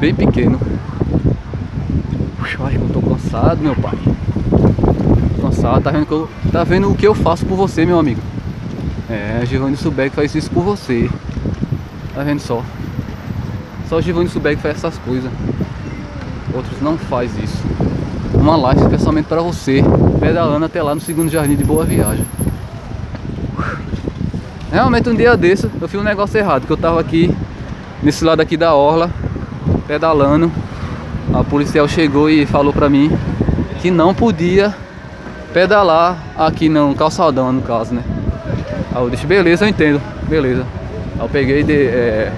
bem pequeno. Ai, eu tô cansado, meu pai. Cansado, tá vendo, que eu, tá vendo o que eu faço por você, meu amigo? É, Giovanni Subeck faz isso por você. Tá vendo só? Só Giovanni Subeck faz essas coisas. Outros não faz isso. Uma live especialmente para você, pedalando até lá no segundo jardim de Boa Viagem. Realmente um dia desse eu fiz um negócio errado, que eu tava aqui nesse lado aqui da orla, pedalando. A policial chegou e falou pra mim que não podia pedalar aqui no calçadão, no caso, né? Aí eu disse, beleza, eu entendo, beleza. Aí eu peguei de, é,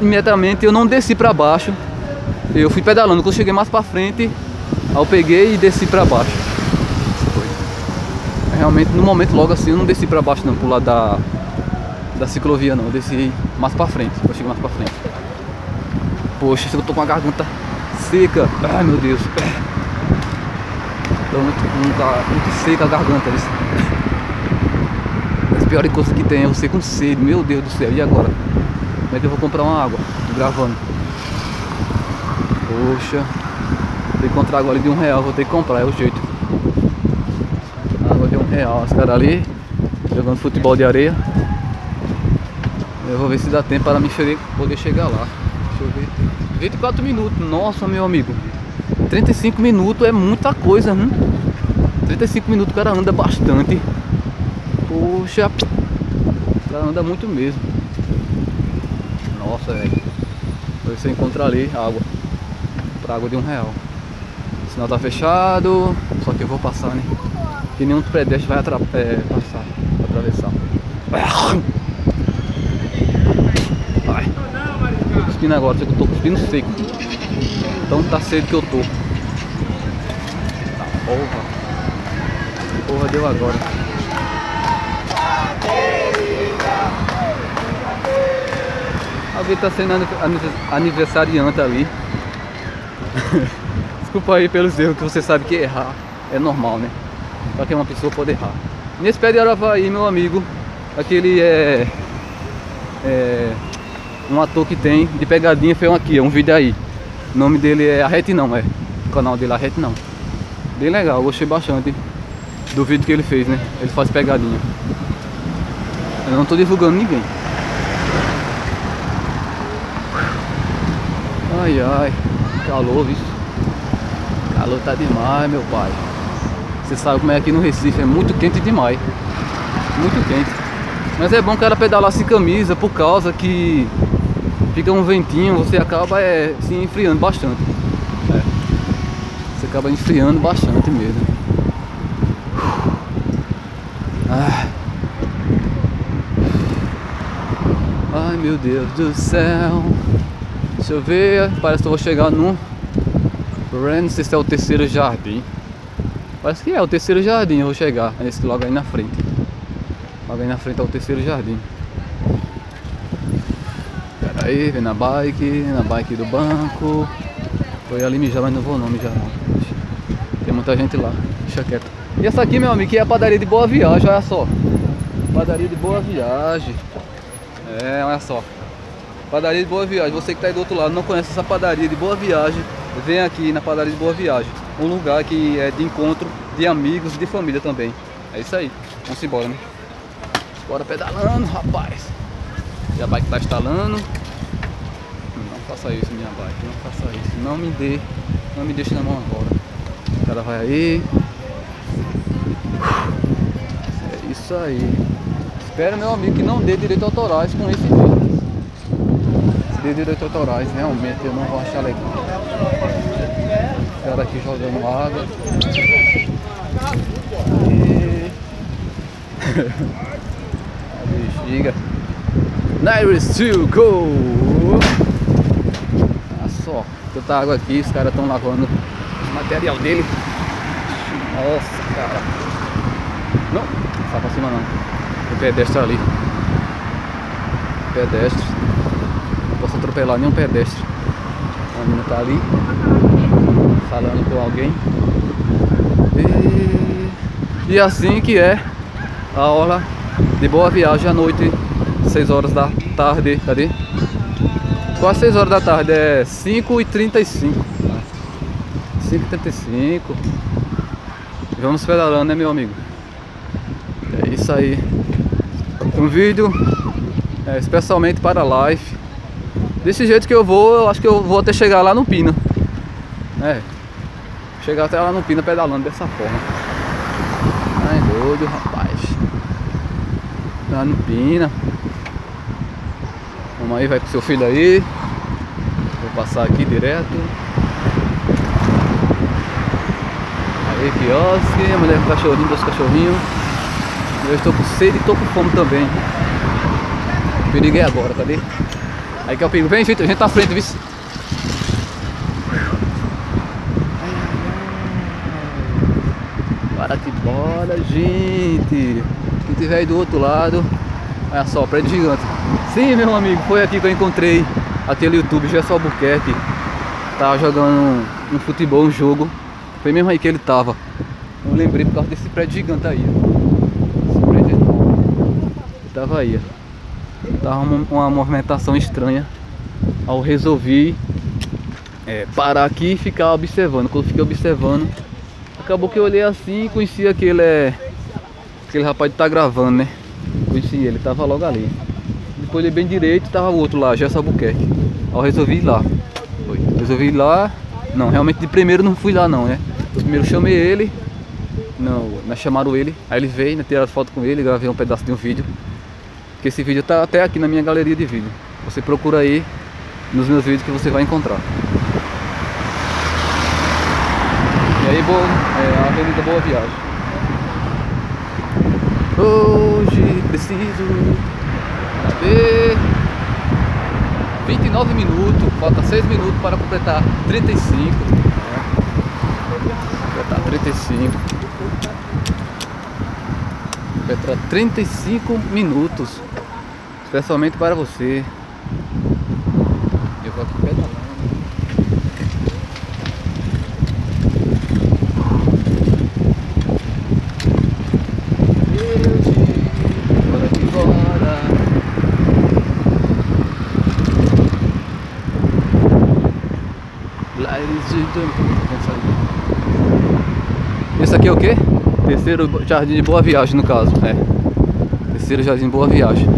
imediatamente eu não desci pra baixo. Eu fui pedalando, quando eu cheguei mais pra frente, aí eu peguei e desci pra baixo. Realmente no momento logo assim eu não desci pra baixo não, pro lado da, da ciclovia não, eu desci mais pra frente, eu cheguei mais pra frente. Poxa, eu tô com a garganta seca. Ai meu Deus. Tô muito, muito, muito seca a garganta. Isso. As piores coisas que tem é você com sede. Meu Deus do céu. E agora? Como é que eu vou comprar uma água? Tô gravando. Poxa. Vou encontrar agora de um real. Vou ter que comprar, é o jeito. Água de um real. Os caras ali jogando futebol de areia. Eu vou ver se dá tempo para mim poder chegar lá. Deixa eu ver. 24 minutos, nossa meu amigo 35 minutos é muita coisa, hein? 35 minutos o cara anda bastante Poxa O cara anda muito mesmo Nossa, velho Você encontra ali água Pra água de um real O sinal tá fechado Só que eu vou passar, né? Que nenhum pedestre vai é, passar Atravessar cuspindo agora, só que eu tô cuspindo seco. Então tá cedo que eu tô. Tá porra. Porra deu agora. Alguém tá sendo aniversariante ali. Desculpa aí pelos erros que você sabe que errar é normal, né? Qualquer uma pessoa pode errar. Nesse pé de Aravaí, meu amigo, aquele é, é um ator que tem de pegadinha foi um aqui, é um vídeo aí. O nome dele é Arrete Não, é. O canal dele é Arrete Não. Bem legal, gostei bastante do vídeo que ele fez, né? Ele faz pegadinha. Eu não tô divulgando ninguém. Ai ai, calor, viu? Calor tá demais, meu pai. Você sabe como é aqui no Recife, é muito quente demais. Muito quente. Mas é bom que ela pedalar sem camisa por causa que fica um ventinho, você acaba é, se enfriando bastante. É. Você acaba enfriando bastante mesmo. Ah. Ai meu Deus do céu. Deixa eu ver, parece que eu vou chegar no não sei se é o terceiro jardim. Parece que é o terceiro jardim, eu vou chegar. É esse logo aí na frente. Logo aí na frente é o terceiro jardim. Aí, vem na bike, na bike do banco. Foi ali mijar, mas não vou não mijar não. Tem muita gente lá, deixa quieto. E essa aqui, meu amigo, é a padaria de Boa Viagem, olha só. Padaria de Boa Viagem. É, olha só. Padaria de Boa Viagem. Você que está aí do outro lado não conhece essa padaria de Boa Viagem, vem aqui na padaria de Boa Viagem. Um lugar que é de encontro de amigos e de família também. É isso aí. Vamos embora, né? Bora pedalando, rapaz. E a bike tá instalando faça isso, minha bike, não faça isso. Não me dê, não me deixe na mão agora. Cara vai aí. É isso aí. Espero, meu amigo, que não dê direito autorais com esse vídeo. Se dê direito autorais, realmente eu não vou achar legal. O cara aqui jogando água. E... a bexiga. Nairis to go! Tanta água aqui, os caras estão lavando o material dele. Nossa, cara. Não, não sai pra cima não. Tem pedestre ali. Pedestre. Não posso atropelar nenhum pedestre. A menina tá ali. Falando com alguém. E, e assim que é a hora de boa viagem à noite. 6 horas da tarde. Cadê? Quase 6 horas da tarde, é 5h35. 5h35. Vamos pedalando, né meu amigo? É isso aí. Um vídeo é, especialmente para live. Desse jeito que eu vou, eu acho que eu vou até chegar lá no Pina. É. Chegar até lá no Pina pedalando dessa forma. Ai doido, rapaz. Lá no Pina. Aí, vai com seu filho aí. Vou passar aqui direto. Aí, quiosque, a mulher com cachorrinho, dois cachorrinhos. Eu estou com sede e estou com fome também. O perigo é agora, cadê? Aí que é o perigo. Vem, gente, a gente tá à frente, viu? Para que bora, gente. Quem tiver aí do outro lado, olha só, prédio gigante. Sim, meu amigo, foi aqui que eu encontrei aquele YouTube, Gerson Albuquerque. Tava jogando um, um futebol, um jogo. Foi mesmo aí que ele tava. Eu lembrei por causa desse prédio gigante aí. Esse prédio enorme. Ele tava aí. Tava uma, uma movimentação estranha. Ao resolvi é, parar aqui e ficar observando. Quando eu fiquei observando, acabou que eu olhei assim e conheci aquele, é, aquele rapaz de tá gravando, né? Conheci ele, tava logo ali. Depois olhei bem direito tava o outro lá, Gerson Albuquerque. Aí eu resolvi ir lá. Foi. Resolvi ir lá. Não, realmente de primeiro não fui lá não, né? Primeiro chamei ele. Não, nós chamaram ele. Aí ele veio, né, tiraram foto com ele, gravei um pedaço de um vídeo. Que esse vídeo tá até aqui na minha galeria de vídeo. Você procura aí nos meus vídeos que você vai encontrar. E aí, boa, é, Avenida Boa Viagem. Hoje preciso Cadê? 29 minutos, falta 6 minutos para completar 35. Completar 35. Completar 35 minutos. Especialmente para você. Eu vou aqui pedalando. Bora que bora. Ladies and gentlemen. Esse aqui é o quê? Terceiro jardim de boa viagem no caso. É. Terceiro jardim de boa viagem.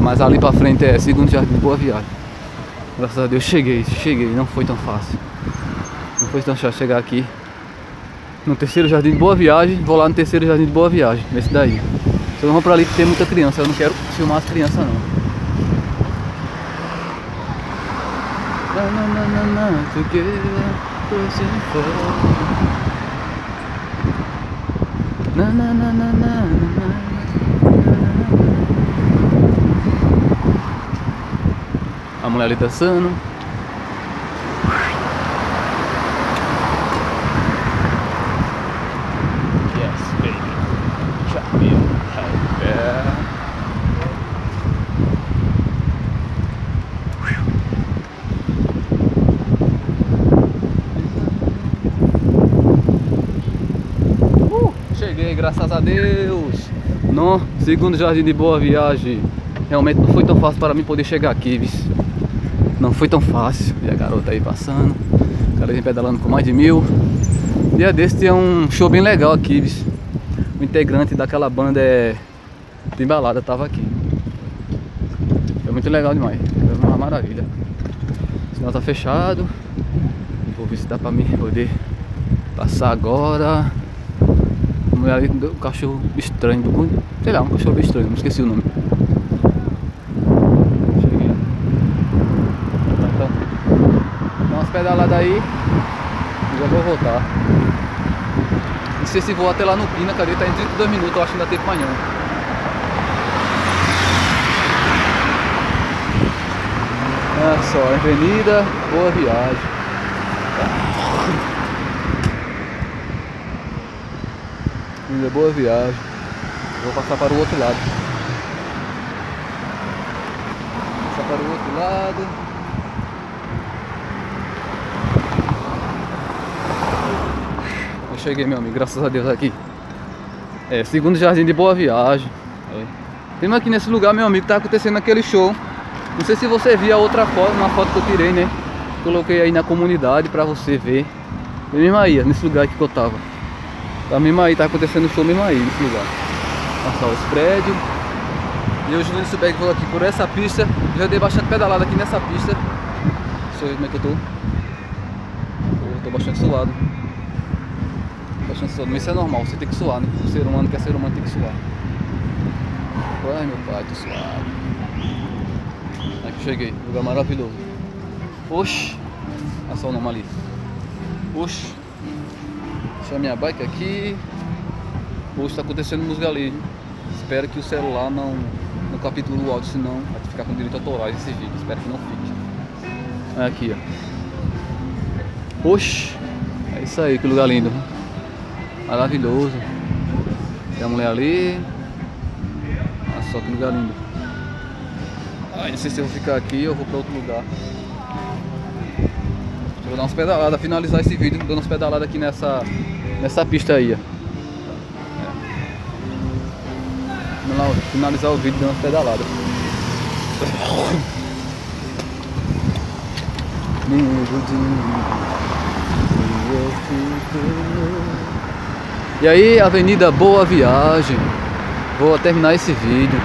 Mas ali pra frente é segundo jardim de boa viagem. Graças a Deus cheguei, cheguei, não foi tão fácil. Não foi tão chato chegar aqui. No terceiro jardim de boa viagem, vou lá no terceiro jardim de boa viagem, nesse daí. Só não vou pra ali que tem muita criança, eu não quero filmar as crianças não. Na, na, na, na, together, pushing forward. Na, na, na, na, na, na. A mulher ali dançando. Graças a Deus. No segundo jardim de boa viagem. Realmente não foi tão fácil para mim poder chegar aqui, viu? Não foi tão fácil. E a garota aí passando. O cara vem pedalando com mais de mil. Dia desse tinha um show bem legal aqui? O integrante daquela banda é de balada tava aqui. Foi muito legal demais. Foi uma maravilha. O sinal tá fechado. Vou ver se dá pra mim poder passar agora. Ali, um cachorro estranho, sei lá, um cachorro estranho, não esqueci o nome. Cheguei. Tá. Dá umas pedaladas aí e já vou voltar. Não sei se vou até lá no Pina, cadê? Tá em 32 minutos, eu acho que ainda tem não. Olha só, Avenida Boa Viagem. Avenida Boa Viagem. Vou passar para o outro lado. Passar para o outro lado. Eu cheguei, meu amigo, graças a Deus aqui. É, segundo jardim de Boa Viagem. É. Temos aqui nesse lugar, meu amigo, tá acontecendo aquele show Não sei se você viu a outra foto, uma foto que eu tirei, né? Coloquei aí na comunidade pra você ver. Mesmo aí, nesse lugar aqui que eu tava. Tá mesmo aí, tá acontecendo show mesmo aí, nesse lugar. Passar os prédios. E o Júlio Subeg falou aqui por essa pista. Já dei bastante pedalada aqui nessa pista. Deixa eu ver como é que eu tô. Eu tô bastante suado. Bastante suado. Mas isso é normal, você tem que suar, né? O ser humano que é ser humano tem que suar. Ai meu pai, tô suado. Aqui cheguei, lugar maravilhoso. Oxi, só o nome ali. Oxi, deixa minha bike aqui. Hoje tá acontecendo música ali. Espero que o celular não, não capture o áudio, senão vai ficar com direito autorais esse vídeo. Espero que não fique. Aqui, ó. Oxi, é isso aí, que lugar lindo. Maravilhoso. Tem a mulher ali. Olha só que lugar lindo. Ai, não sei se eu vou ficar aqui ou vou para outro lugar. Vou dar umas pedaladas, finalizar esse vídeo dando umas pedaladas aqui nessa, nessa pista aí. Ó. Finalizar o vídeo dando umas pedaladas. E aí, Avenida Boa Viagem. Vou terminar esse vídeo.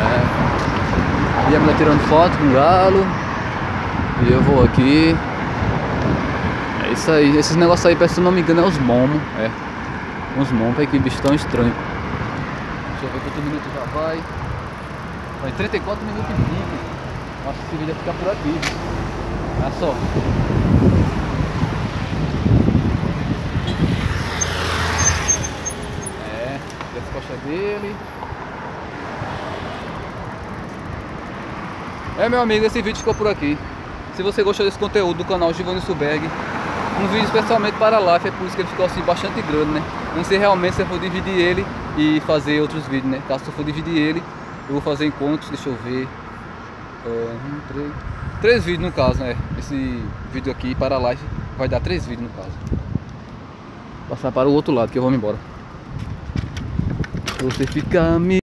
É. E a mulher tirando foto com o galo. E eu vou aqui. Isso aí. Esses negócios aí, se não me engano, é os momos. É. Uns momos. Olha que bicho tão estranho. Deixa eu ver quantos minutos já vai. Vai 34 minutos e 20. Acho que esse vídeo vai ficar por aqui. Olha só. É, as costas dele. É meu amigo, esse vídeo ficou por aqui. Se você gostou desse conteúdo do canal Giovanni Suberg, um vídeo especialmente para a live, é por isso que ele ficou assim bastante grande, né? Não sei realmente se eu vou dividir ele e fazer outros vídeos, né? Caso eu for dividir ele, eu vou fazer encontros, deixa eu ver. É, um, três, três vídeos no caso, né? Esse vídeo aqui para a live vai dar três vídeos no caso. Passar para o outro lado que eu vou embora. Você fica me